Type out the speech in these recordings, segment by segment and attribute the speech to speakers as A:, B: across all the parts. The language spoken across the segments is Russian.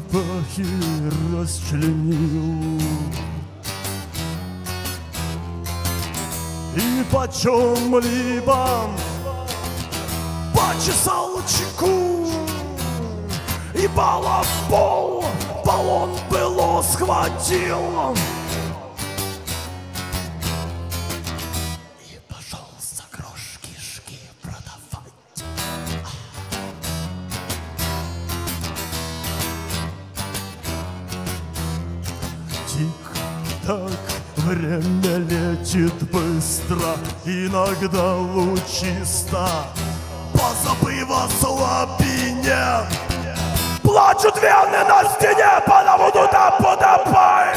A: прахи расчленил. И почем-либо почесал чеку И балабол баллон было схватил Тик-так, время летит быстро Иногда лучисто. Позабыв о слабине Плачут вены на стене Потому туда подопай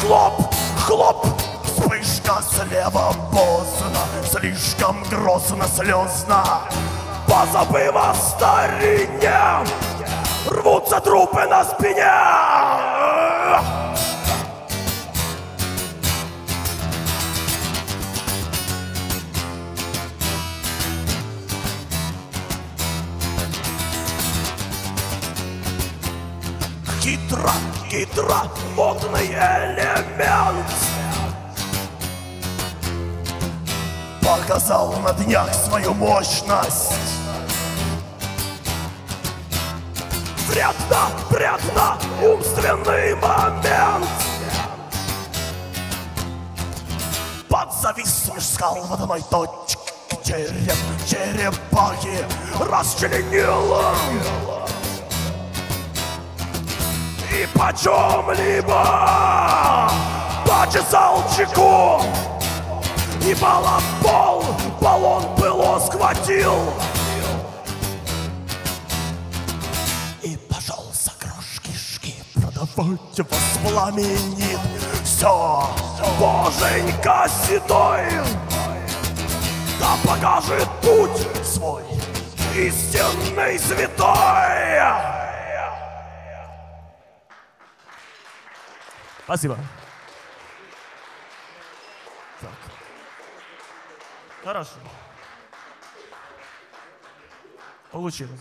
A: Хлоп, хлоп, вспышка слева поздно Слишком грозно, слезно Позабыв о старине Рвутся трупы на спине. Хитро, хитро, модный элемент Показал на днях свою мощность Вредно, вредно, умственный момент. Под зависом скал в одной точке Череп, черепахи расчленил И почем-либо почесал чеку И балабол баллон было схватил И пошел за грош кишки продавать воспламенит Все, боженька седой Да покажет путь свой истинный святой Спасибо. Так. Хорошо. Получилось.